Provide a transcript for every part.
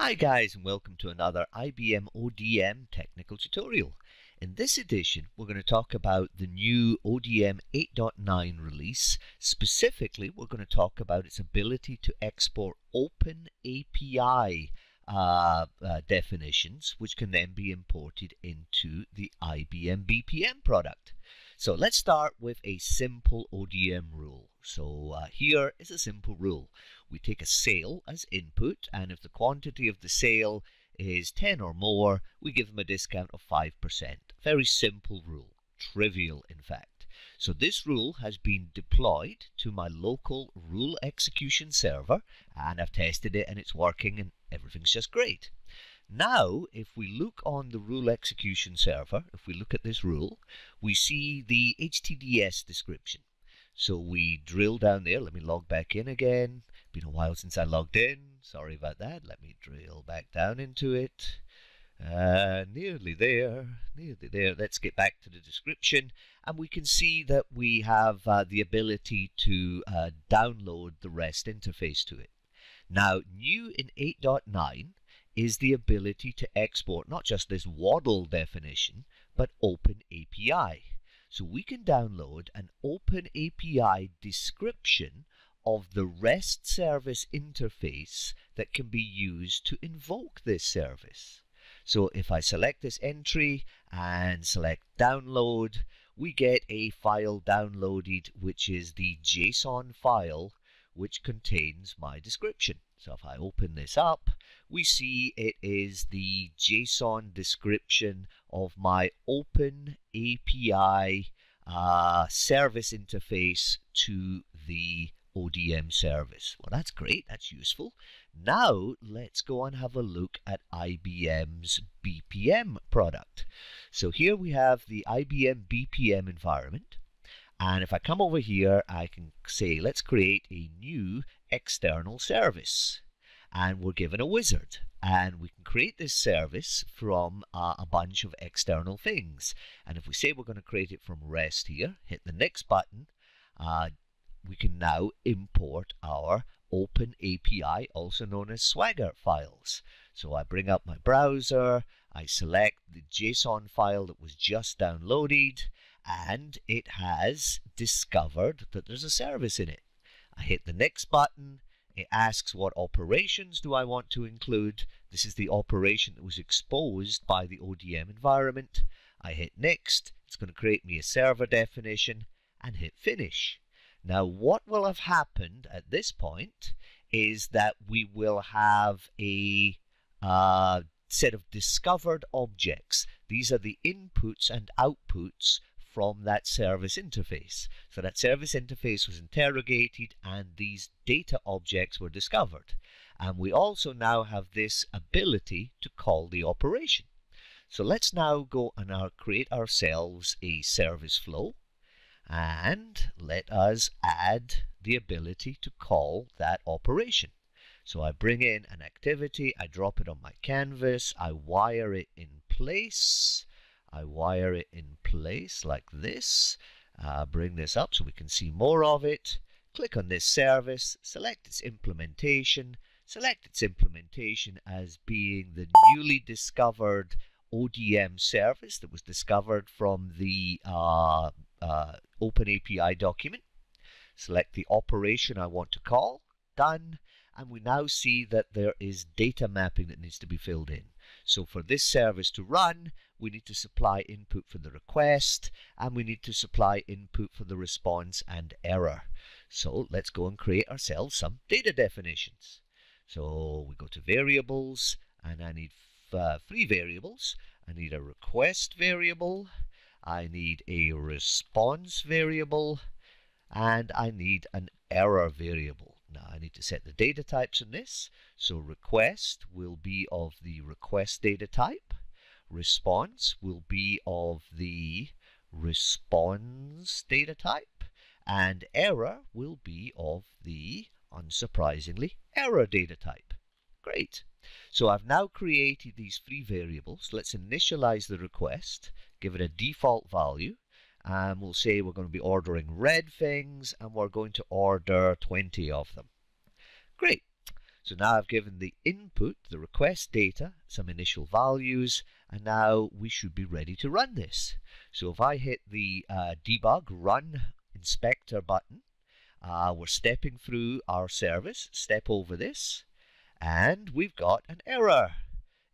Hi guys and welcome to another IBM ODM technical tutorial. In this edition we're going to talk about the new ODM 8.9 release. Specifically we're going to talk about its ability to export open API uh, uh, definitions which can then be imported into the IBM BPM product. So let's start with a simple ODM rule. So uh, here is a simple rule. We take a sale as input and if the quantity of the sale is 10 or more, we give them a discount of 5%. Very simple rule. Trivial, in fact. So this rule has been deployed to my local rule execution server and I've tested it and it's working and everything's just great. Now, if we look on the rule execution server, if we look at this rule, we see the HTDS description. So we drill down there. Let me log back in again. Been a while since I logged in. Sorry about that. Let me drill back down into it. Uh, nearly there, nearly there. Let's get back to the description. And we can see that we have uh, the ability to uh, download the REST interface to it. Now, new in 8.9, is the ability to export not just this WADL definition, but Open API. So we can download an Open API description of the REST service interface that can be used to invoke this service. So if I select this entry and select download, we get a file downloaded which is the JSON file which contains my description. So if I open this up, we see it is the JSON description of my Open API uh, service interface to the ODM service. Well, that's great. That's useful. Now, let's go and have a look at IBM's BPM product. So here we have the IBM BPM environment. And if I come over here, I can say, let's create a new external service. And we're given a wizard. And we can create this service from uh, a bunch of external things. And if we say we're going to create it from REST here, hit the next button, uh, we can now import our Open API, also known as Swagger files. So I bring up my browser, I select the JSON file that was just downloaded, and it has discovered that there's a service in it. I hit the next button, it asks what operations do I want to include. This is the operation that was exposed by the ODM environment. I hit next, it's going to create me a server definition, and hit finish. Now what will have happened at this point is that we will have a uh, set of discovered objects. These are the inputs and outputs from that service interface. So that service interface was interrogated and these data objects were discovered. And we also now have this ability to call the operation. So let's now go and our create ourselves a service flow and let us add the ability to call that operation. So I bring in an activity, I drop it on my canvas, I wire it in place, I wire it in place like this. Uh, bring this up so we can see more of it. Click on this service, select its implementation, select its implementation as being the newly discovered ODM service that was discovered from the uh, uh, OpenAPI document. Select the operation I want to call, done, and we now see that there is data mapping that needs to be filled in. So for this service to run, we need to supply input for the request, and we need to supply input for the response and error. So let's go and create ourselves some data definitions. So we go to variables, and I need uh, three variables. I need a request variable, I need a response variable, and I need an error variable. Now I need to set the data types in this. So request will be of the request data type. Response will be of the response data type. And error will be of the, unsurprisingly, error data type. Great. So I've now created these three variables. Let's initialize the request, give it a default value, and we'll say we're going to be ordering red things and we're going to order 20 of them. Great. So now I've given the input, the request data, some initial values, and now we should be ready to run this. So if I hit the uh, debug run inspector button, uh, we're stepping through our service, step over this, and we've got an error.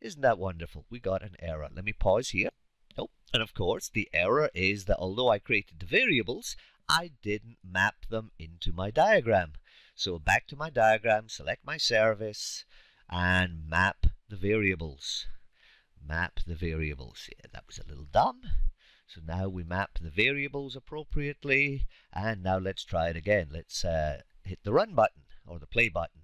Isn't that wonderful? We got an error. Let me pause here. Oh, and of course, the error is that although I created the variables, I didn't map them into my diagram. So back to my diagram, select my service, and map the variables. Map the variables. Yeah, that was a little dumb. So now we map the variables appropriately, and now let's try it again. Let's uh, hit the run button, or the play button.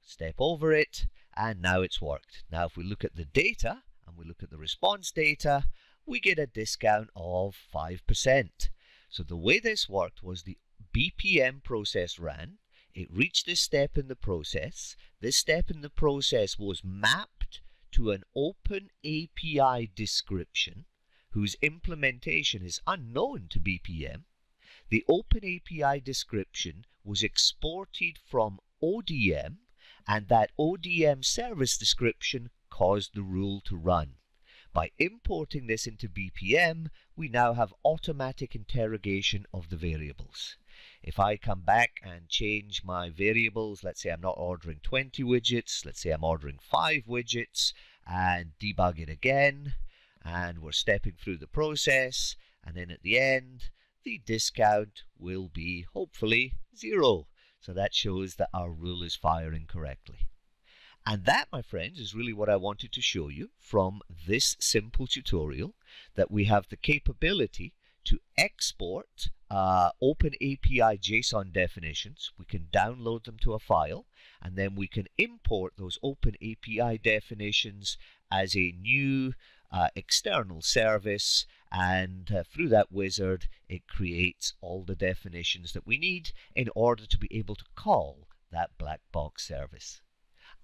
Step over it, and now it's worked. Now if we look at the data, and we look at the response data, we get a discount of 5%. So the way this worked was the BPM process ran, it reached this step in the process. This step in the process was mapped to an open API description whose implementation is unknown to BPM. The open API description was exported from ODM and that ODM service description caused the rule to run. By importing this into BPM, we now have automatic interrogation of the variables. If I come back and change my variables, let's say I'm not ordering 20 widgets, let's say I'm ordering 5 widgets, and debug it again, and we're stepping through the process, and then at the end, the discount will be hopefully zero. So that shows that our rule is firing correctly. And that, my friends, is really what I wanted to show you from this simple tutorial, that we have the capability to export uh, Open API JSON definitions. We can download them to a file, and then we can import those Open API definitions as a new uh, external service and uh, through that wizard it creates all the definitions that we need in order to be able to call that black box service.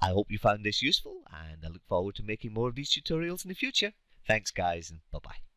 I hope you found this useful and I look forward to making more of these tutorials in the future. Thanks guys and bye bye.